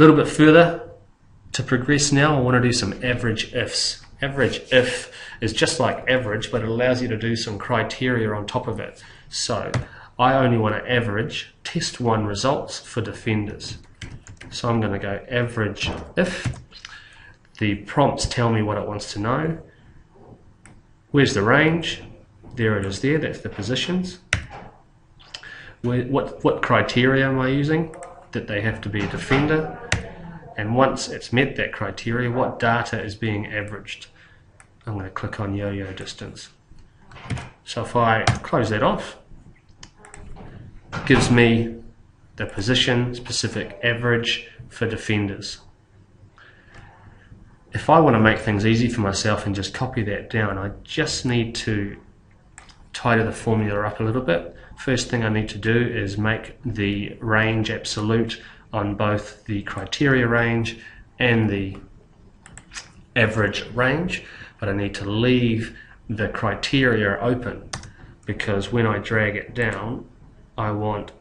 little bit further to progress now, I want to do some average ifs. Average if is just like average, but it allows you to do some criteria on top of it. So I only want to average test one results for defenders. So I'm going to go average if. The prompts tell me what it wants to know. Where's the range? There it is there, that's the positions. Where, what, what criteria am I using? That they have to be a defender. And once it's met that criteria, what data is being averaged? I'm going to click on yo-yo distance. So if I close that off, it gives me the position specific average for defenders. If I want to make things easy for myself and just copy that down, I just need to tidy the formula up a little bit. First thing I need to do is make the range absolute on both the criteria range and the average range, but I need to leave the criteria open because when I drag it down, I want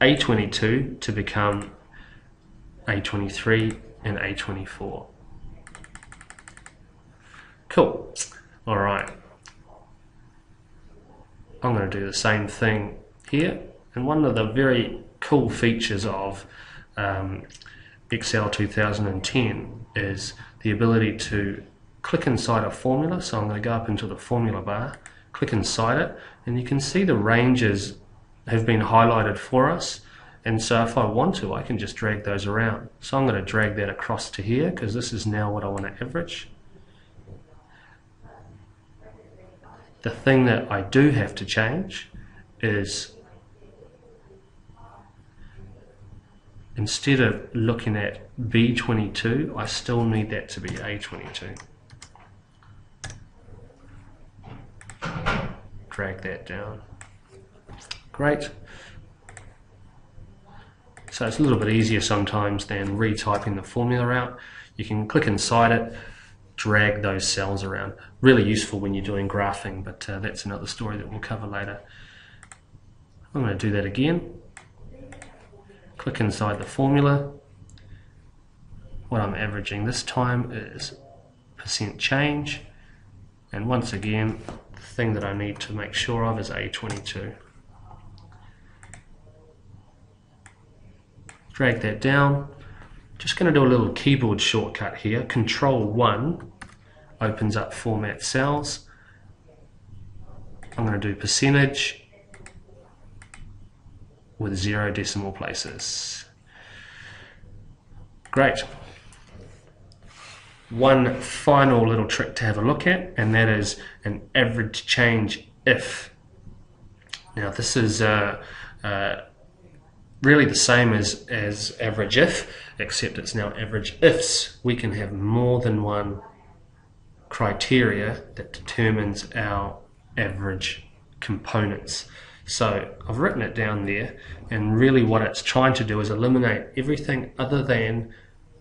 A22 to become A23 and A24. Cool. All right. I'm going to do the same thing here. And one of the very cool features of um, Excel 2010 is the ability to click inside a formula. So I'm going to go up into the formula bar, click inside it, and you can see the ranges have been highlighted for us. And so if I want to, I can just drag those around. So I'm going to drag that across to here because this is now what I want to average. The thing that I do have to change is instead of looking at B22, I still need that to be A22. Drag that down. Great. So it's a little bit easier sometimes than retyping the formula out. You can click inside it, drag those cells around. Really useful when you're doing graphing, but uh, that's another story that we'll cover later. I'm going to do that again. Click inside the formula. What I'm averaging this time is percent change. And once again, the thing that I need to make sure of is A22. drag that down. Just going to do a little keyboard shortcut here. Control 1 opens up format cells. I'm going to do percentage with zero decimal places. Great. One final little trick to have a look at, and that is an average change if. Now, this is uh, uh, really the same as, as average if, except it's now average ifs. We can have more than one criteria that determines our average components. So I've written it down there, and really what it's trying to do is eliminate everything other than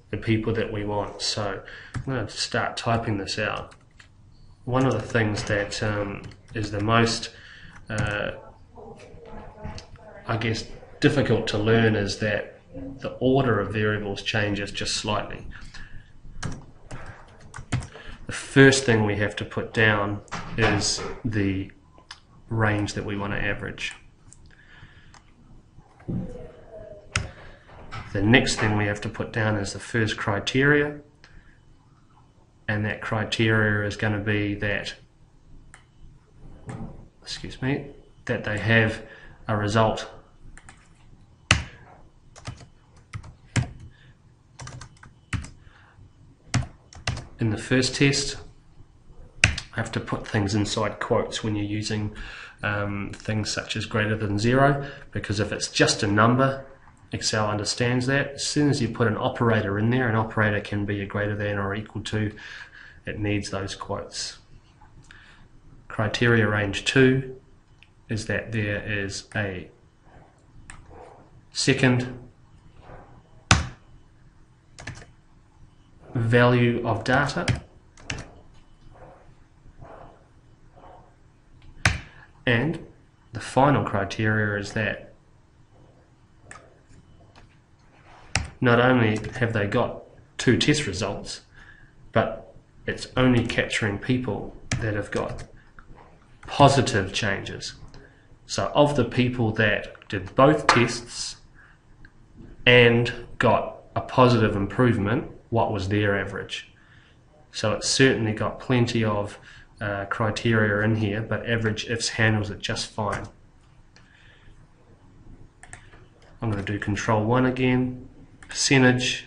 the people that we want. So I'm going to start typing this out. One of the things that um, is the most, uh, I guess, difficult to learn is that the order of variables changes just slightly. The first thing we have to put down is the range that we want to average. The next thing we have to put down is the first criteria, and that criteria is going to be that, excuse me, that they have a result in the first test, have to put things inside quotes when you're using um, things such as greater than zero, because if it's just a number, Excel understands that. As soon as you put an operator in there, an operator can be a greater than or equal to, it needs those quotes. Criteria range 2 is that there is a second value of data and the final criteria is that not only have they got two test results, but it's only capturing people that have got positive changes. So, of the people that did both tests and got a positive improvement, what was their average? So, it's certainly got plenty of uh, criteria in here, but average ifs handles it just fine. I'm going to do control 1 again, percentage,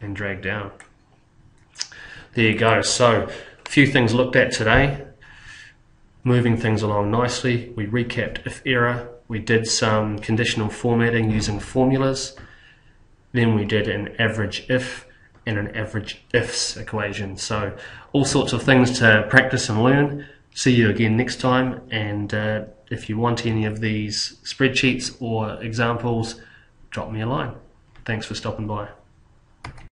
and drag down. There you go. So, a few things looked at today. Moving things along nicely. We recapped if error. We did some conditional formatting using formulas. Then we did an average if and an average ifs equation. So, all sorts of things to practice and learn. See you again next time. And uh, if you want any of these spreadsheets or examples, drop me a line. Thanks for stopping by.